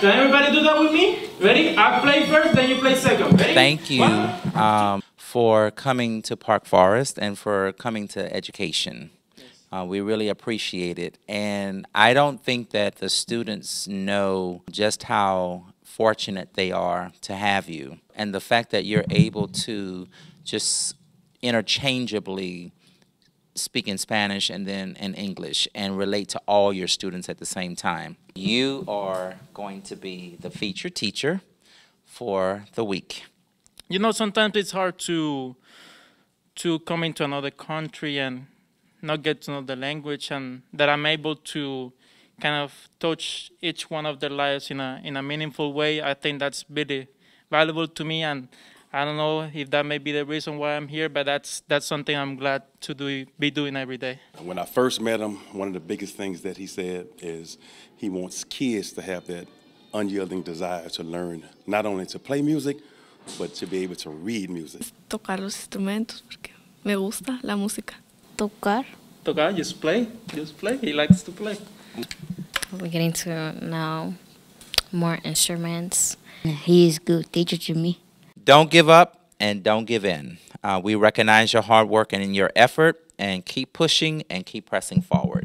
Can everybody do that with me? Ready? I play first, then you play second. Ready? Thank you um, for coming to Park Forest and for coming to education. Uh, we really appreciate it. And I don't think that the students know just how fortunate they are to have you. And the fact that you're able to just interchangeably speak in Spanish and then in English and relate to all your students at the same time. You are going to be the feature teacher for the week. you know sometimes it's hard to to come into another country and not get to know the language and that i'm able to kind of touch each one of their lives in a in a meaningful way i think that's really valuable to me and i don't know if that may be the reason why i'm here but that's that's something i'm glad to do be doing every day When I first met him, one of the biggest things that he said is he wants kids to have that unyielding desire to learn, not only to play music, but to be able to read music. tocar los instrumentos porque me gusta la música. tocar. Toca, just play just play he likes to play We're getting to know more instruments. He is good teacher to me. Don't give up and don't give in. Uh, we recognize your hard work and your effort and keep pushing and keep pressing forward.